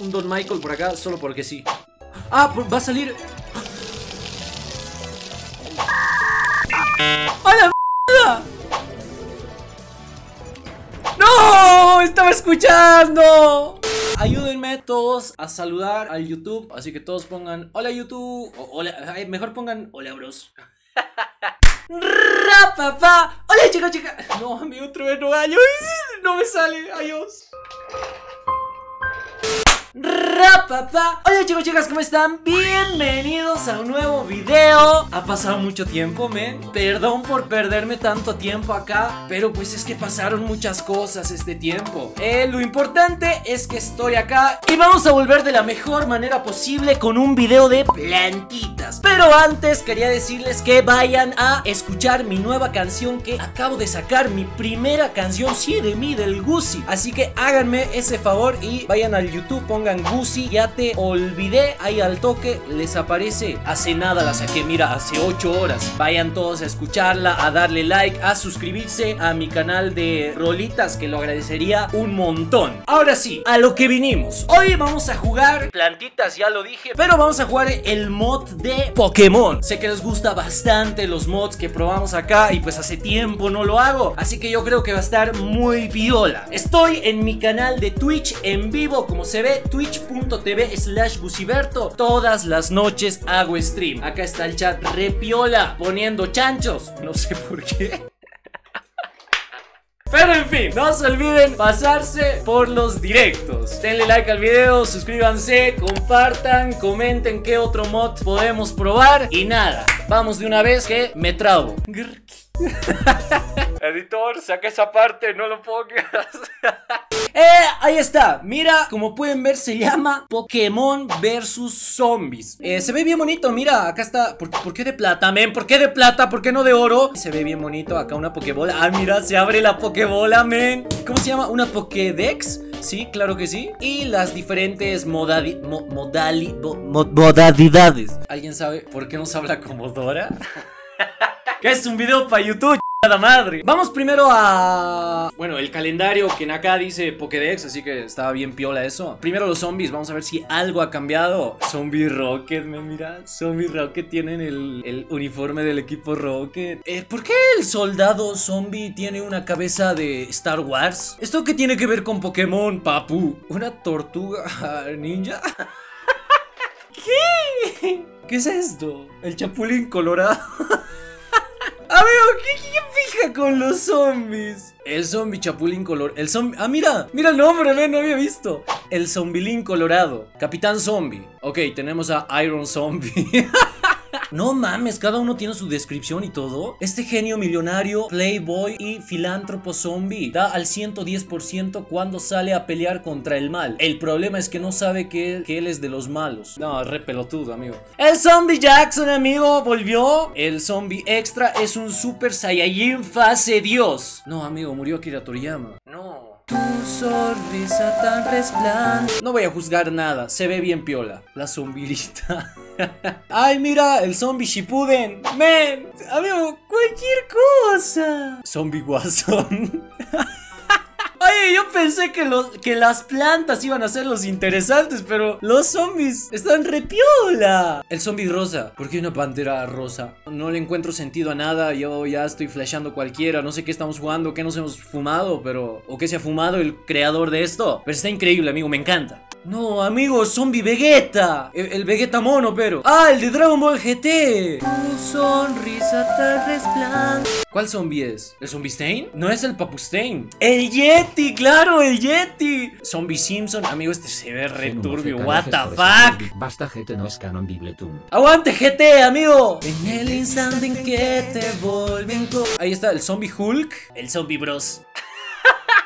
un Don Michael por acá, solo porque sí. Ah, pues va a salir. ¡A la! ¡No! ¡Estaba escuchando! Ayúdenme todos a saludar al YouTube. Así que todos pongan hola YouTube. O hola, ay, mejor pongan hola bros. Rapapá. Hola chicos, chicas. No, amigo, trueno gallo. No me sale. Adiós. Rapapá. Hola chicos, chicas, ¿cómo están? Bienvenidos a un nuevo video. Ha pasado mucho tiempo, men. Perdón por perderme tanto tiempo acá, pero pues es que pasaron muchas cosas este tiempo. Eh, lo importante es que estoy acá y vamos a volver de la mejor manera posible con un video de plantitas. Pero antes quería decirles que vayan a escuchar mi nueva canción que acabo de sacar, mi primera canción, sí, de mí, del Gucci. Así que háganme ese favor y vayan al YouTube, pongan Gucci, ya te olvidé, ahí al toque les aparece. Hace nada la saqué, mira, hace 8 horas. Vayan todos a escucharla, a darle like, a suscribirse a mi canal de rolitas, que lo agradecería un montón. Ahora sí, a lo que vinimos. Hoy vamos a jugar plantitas, ya lo dije, pero vamos a jugar el mod de Pokémon. Sé que les gusta bastante los mods que probamos acá y pues hace tiempo no lo hago, así que yo creo que va a estar muy viola. Estoy en mi canal de Twitch en vivo, como se ve, twitch.tv slash buciberto. Todas las noches hago stream. Acá está el chat repiola poniendo chanchos. No sé por qué. Pero en fin, no se olviden pasarse por los directos. Denle like al video, suscríbanse, compartan, comenten qué otro mod podemos probar. Y nada, vamos de una vez que me trabo. Editor, saca esa parte, no lo pongas. eh, ahí está. Mira, como pueden ver, se llama Pokémon versus Zombies. Eh, se ve bien bonito, mira, acá está. ¿Por, qué de plata, men? ¿Por qué de plata? ¿Por qué no de oro? Se ve bien bonito. Acá una Pokébola. Ah, mira, se abre la Pokébola, men. ¿Cómo se llama? ¿Una Pokédex? Sí, claro que sí. Y las diferentes modali modalidades. ¿Alguien sabe por qué no se habla como Dora? que es un video para YouTube madre. Vamos primero a... Bueno, el calendario que en acá dice Pokédex, así que estaba bien piola eso. Primero los zombies, vamos a ver si algo ha cambiado. Zombie Rocket, me mira. Zombie Rocket tienen el, uniforme del equipo Rocket. Eh, ¿Por qué el soldado zombie tiene una cabeza de Star Wars? ¿Esto qué tiene que ver con Pokémon, papu? ¿Una tortuga ninja? ¿Qué? ¿Qué es esto? El chapulín colorado. ¿qué, qué fija con los zombies? El zombie chapulín color. El zombie. Ah, mira, mira el nombre, no había visto. El zombilín colorado. Capitán zombie. Ok, tenemos a Iron Zombie. No mames, cada uno tiene su descripción y todo. Este genio millonario, playboy y filántropo zombie da al 110% cuando sale a pelear contra el mal. El problema es que no sabe que, él es de los malos. No, re pelotudo, amigo. El zombie Jackson, amigo, volvió. El zombie extra es un super saiyajin fase dios. No, amigo, murió Akira Toriyama. Sonrisa tan resplandeciente. No voy a juzgar nada, se ve bien piola. La zombirita. Ay, mira, el zombie Shippuden. Men, amigo, cualquier cosa. Zombie Guasón. Yo pensé que, los, que las plantas iban a ser los interesantes, pero los zombies están repiola. El zombie rosa. ¿Por qué una pantera rosa? No le encuentro sentido a nada. Yo ya estoy flashando cualquiera. No sé qué estamos jugando, qué nos hemos fumado, pero. O qué se ha fumado el creador de esto. Pero está increíble, amigo, me encanta. No, amigo, zombie Vegeta. El, Vegeta mono, pero. ¡Ah, el de Dragon Ball GT! Tu sonrisa tan resplandeciente. ¿Cuál zombie es? ¿El zombie Stain? No es el Papustain. ¡El Yeti! ¡Claro, el Yeti! Zombie Simpson, amigo, este se ve returbio. ¿What the fuck? Basta GT no es canon Bibletum. ¡Aguante GT, amigo! En el instante en que te vuelven. Ahí está el zombie Hulk. El zombie Bros.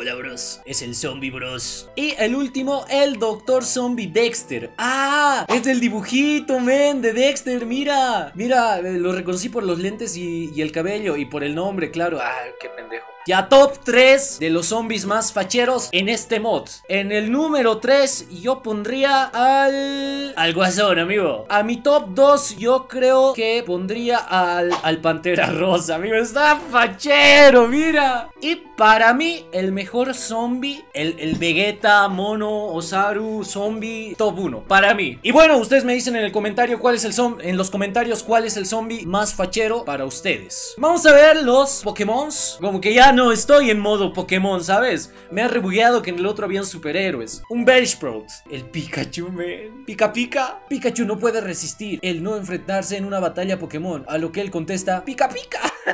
Hola bros, es el zombie bros. Y el último, el doctor zombie Dexter. ¡Ah! Es el dibujito, men, de Dexter, mira. Mira, lo reconocí por los lentes y, y el cabello Y por el nombre, claro. ¡Ah, qué pendejo! Ya top 3 de los zombies más facheros en este mod. En el número 3 yo pondría al... Al guasón, amigo. A mi top 2 yo creo que pondría al, al Pantera Rosa, amigo. Está fachero, mira. Y para mí el mejor zombie, el, el Vegeta, Mono, Osaru, zombie, top 1. Para mí. Y bueno, ustedes me dicen en el comentario cuál es el zombie, en los comentarios cuál es el zombie más fachero para ustedes. Vamos a ver los Pokémon. Como que ya no estoy en modo Pokémon, ¿sabes? Me ha rebugueado que en el otro habían superhéroes. Un Bellsprout. El Pikachu, man. Pica pica. Pikachu no puede resistir el no enfrentarse en una batalla Pokémon. A lo que él contesta, pica pica.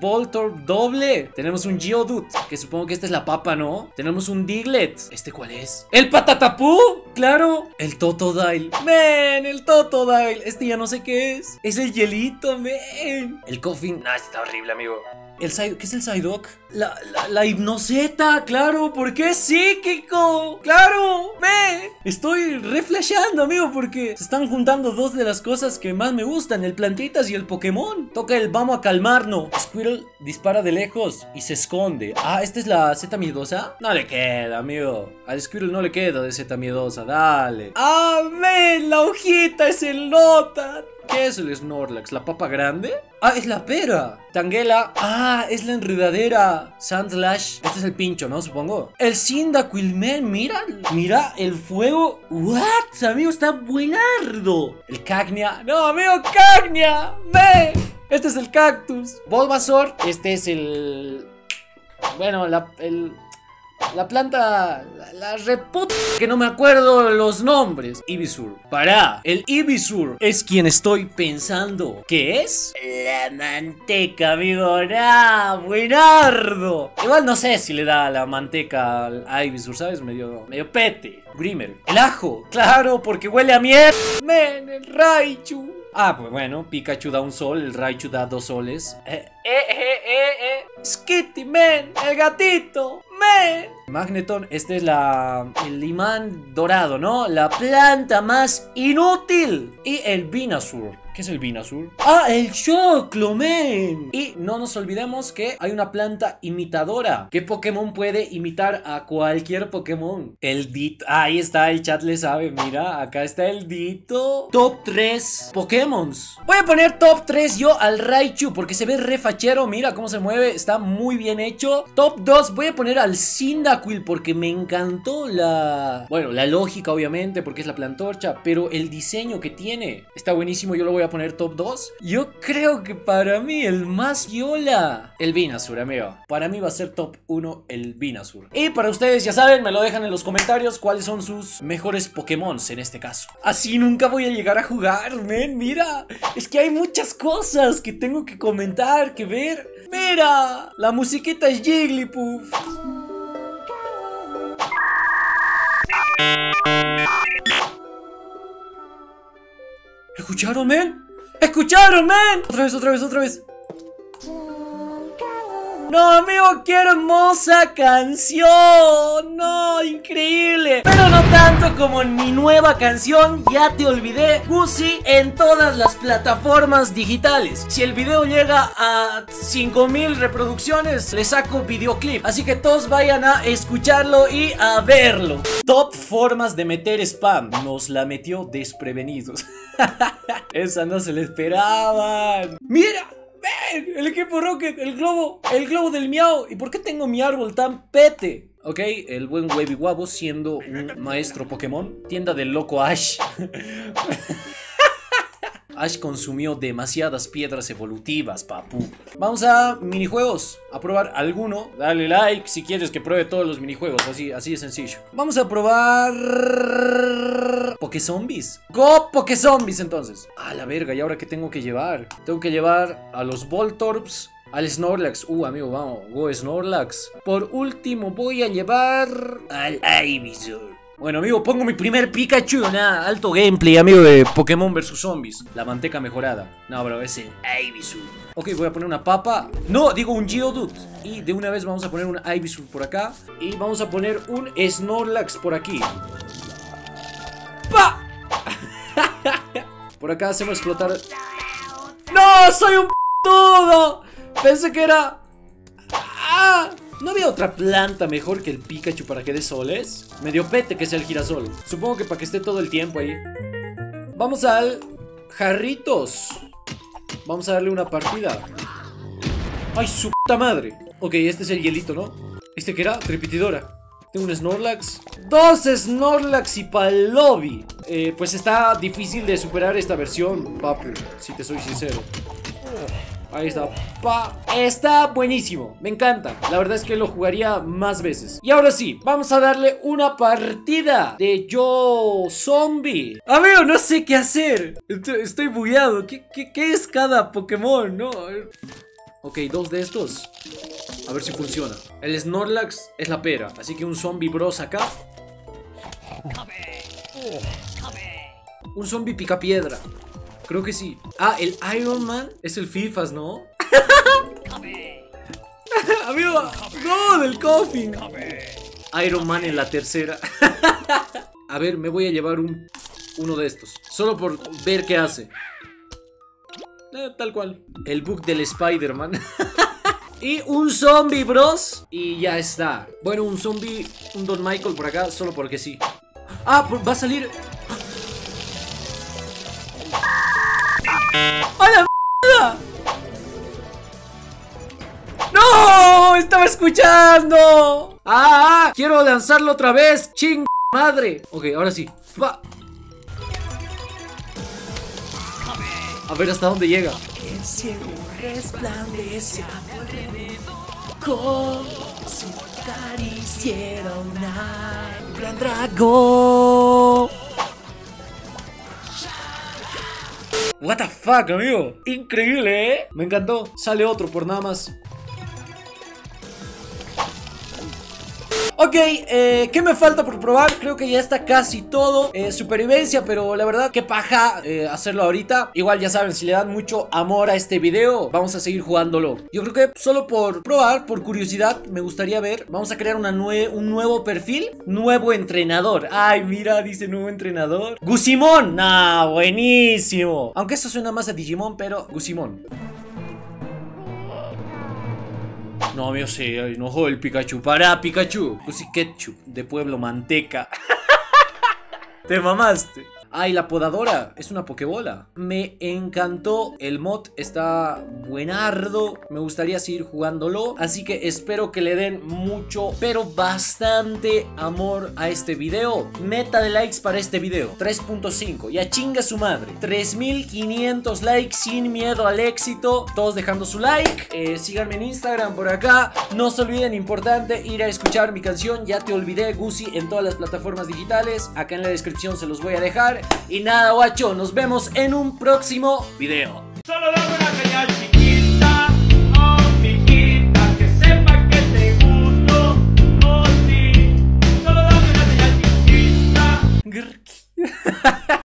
Voltorb doble. Tenemos un Geodude, que supongo que esta es la papa, ¿no? Tenemos un Diglett. ¿Este cuál es? ¡El Patatapú! ¡Claro! El Totodile. ¡Men! El Totodile. Este ya no sé qué es. Es el hielito, men. El Coffin. No, este está horrible, amigo. El Psy- ¿Qué es el Psyduck? La, la, hipnoseta, claro, porque es psíquico. Claro, ve. Estoy reflashando, amigo, porque se están juntando dos de las cosas que más me gustan, el plantitas y el Pokémon. Toca el vamos a calmarnos. Squirtle dispara de lejos y se esconde. Ah, ¿esta es la Z miedosa? No le queda, amigo. Al Squirtle no le queda de Z miedosa, dale. Ah, ven, la hojita es el Lota. ¿Qué es el Snorlax? ¿La papa grande? Ah, es la pera. Tangela. Ah, es la enredadera. Sandslash. Este es el pincho, ¿no? Supongo. El Cyndaquil, man. Mira. Mira el fuego. What? Amigo, está buenardo. El Cagnia. No, amigo, Cagnia. Ve. Este es el cactus. Bulbasaur. Este es el... Bueno, la... El... La planta, la, reputa que no me acuerdo los nombres. Ibisur. Para, el Ibisur es quien estoy pensando. ¿Qué es? La manteca, amigo. ¡Ah! ¡Buenardo! Igual no sé si le da la manteca a Ibisur, ¿sabes? Medio, medio pete. Grimer. El ajo. Claro, porque huele a mierda. Men, el Raichu. Ah, pues bueno, Pikachu da un sol, el Raichu da dos soles. Eh, eh, eh, eh, eh. Skitty, man, el gatito, Magneton, este es la el imán dorado, ¿no? La planta más inútil. Y el Venusaur. ¿Qué es el Venusaur? Ah, el choclo, man. Y no nos olvidemos que hay una planta imitadora. ¿Qué Pokémon puede imitar a cualquier Pokémon? El Dito. Ahí está, el chat le sabe. Mira, acá está el Dito. Top 3 Pokémon. Voy a poner top 3 yo al Raichu porque se ve re fachero. Mira cómo se mueve. Está muy bien hecho. Top 2 voy a poner al Cyndaquil porque me encantó la... Bueno, la lógica obviamente porque es la plantorcha. Pero el diseño que tiene está buenísimo. Yo lo voy a poner top 2. Yo creo que para mí el más viola, el Venusaur, amigo. Para mí va a ser top 1 el Venusaur. Y para ustedes, ya saben, me lo dejan en los comentarios cuáles son sus mejores Pokémon en este caso. Así nunca voy a llegar a jugar, men. Mira, es que hay muchas cosas que tengo que comentar, que ver. Mira, la musiquita es Jigglypuff. ¿Escucharon, men? ¿Escucharon, men? Otra vez, otra vez, otra vez. No, amigo, qué hermosa canción. No, increíble. Pero no tanto como en mi nueva canción, Ya te olvidé, Gucci, en todas las plataformas digitales. Si el video llega a 5000 reproducciones, le saco videoclip. Así que todos vayan a escucharlo y a verlo. Top formas de meter spam. Nos la metió desprevenidos. Esa no se la esperaban. Mira. El equipo Rocket, el globo, el globo del miau. ¿Y por qué tengo mi árbol tan pete? Ok, el buen Wavy Wabo siendo un maestro Pokémon. Tienda del loco Ash. Ash consumió demasiadas piedras evolutivas, papu. Vamos a minijuegos. A probar alguno. Dale like si quieres que pruebe todos los minijuegos. Así, así de sencillo. Vamos a probar. Pokézombies. Go Pokézombies entonces. A la verga, ¿y ahora qué tengo que llevar? Tengo que llevar a los Voltorbs. Al Snorlax, uh amigo, vamos, go Snorlax Por último voy a llevar al Ivysaur bueno, amigo, pongo mi primer Pikachu. Nada, alto gameplay, amigo, de Pokémon vs Zombies. La manteca mejorada. No, bro, es el Ivysaur. Ok, voy a poner una papa. No, digo un Geodude. Y de una vez vamos a poner un Ivysaur por acá. Y vamos a poner un Snorlax por aquí. Por acá hacemos explotar. ¡No! ¡Soy un todo! Pensé que era. ¡Ah! ¿No había otra planta mejor que el Pikachu para que dé soles? Medio pete que sea el girasol. Supongo que para que esté todo el tiempo ahí. Vamos al Jarritos. Vamos a darle una partida. ¡Ay, su puta madre! Ok, este es el hielito, ¿no? ¿Este que era? Tripitidora. Tengo un Snorlax. Dos Snorlax y Palobi. Eh, pues está difícil de superar esta versión, papu, si te soy sincero. Ahí está. Pa. Está buenísimo. Me encanta. La verdad es que lo jugaría más veces. Y ahora sí, vamos a darle una partida de Yo Zombie. Amigo, no sé qué hacer. Estoy, bugueado. ¿Qué, qué, qué es cada Pokémon? No. Ok, dos de estos. A ver si funciona. El Snorlax es la pera. Así que un zombie bros acá. Un zombie pica piedra. Creo que sí. Ah, el Iron Man es el FIFAs, ¿no? Amigo, no, del coffin. Iron Man en la tercera. A ver, me voy a llevar un, uno de estos. Solo por ver qué hace. Eh, tal cual. El book del Spider-Man. y un zombie, bros. Y ya está. Bueno, un zombie, un Don Michael por acá, solo porque sí. Ah, va a salir. ¡A la mierda! ¡No! ¡Estaba escuchando! ¡Ah! ah ¡Quiero lanzarlo otra vez! ¡Ching! ¡Madre! Ok, ahora sí. Va. A ver hasta dónde llega. El cielo resplandece como si acariciara una gran dragón. What the fuck, amigo. Increíble, ¿eh? Me encantó. Sale otro por nada más. Ok, eh, ¿qué me falta por probar? Creo que ya está casi todo eh, Supervivencia, pero la verdad, qué paja eh, hacerlo ahorita. Igual ya saben, si le dan mucho amor a este video Vamos a seguir jugándolo. Yo creo que solo por probar, por curiosidad Me gustaría ver, vamos a crear un nuevo perfil Nuevo entrenador. Ay, mira, dice nuevo entrenador. Gusimón, nah, buenísimo. Aunque esto suena más a Digimon, pero Gusimón no, amigo, sí, enojó el Pikachu. Para, Pikachu. Pussy Ketchup, de Pueblo Manteca. Te mamaste. Ay, la podadora es una pokebola. Me encantó el mod, está buenardo. Me gustaría seguir jugándolo. Así que espero que le den mucho, pero bastante amor a este video. Meta de likes para este video: 3.5. Ya chinga su madre. 3500 likes sin miedo al éxito. Todos dejando su like. Eh, síganme en Instagram por acá. No se olviden, importante, ir a escuchar mi canción. Ya te olvidé, Gucci, en todas las plataformas digitales. Acá en la descripción se los voy a dejar. Y nada, guacho, nos vemos en un próximo video. Solo dame una señal chiquita, oh chiquita, que sepa que te gusto, oh sí. Solo dame una señal chiquita.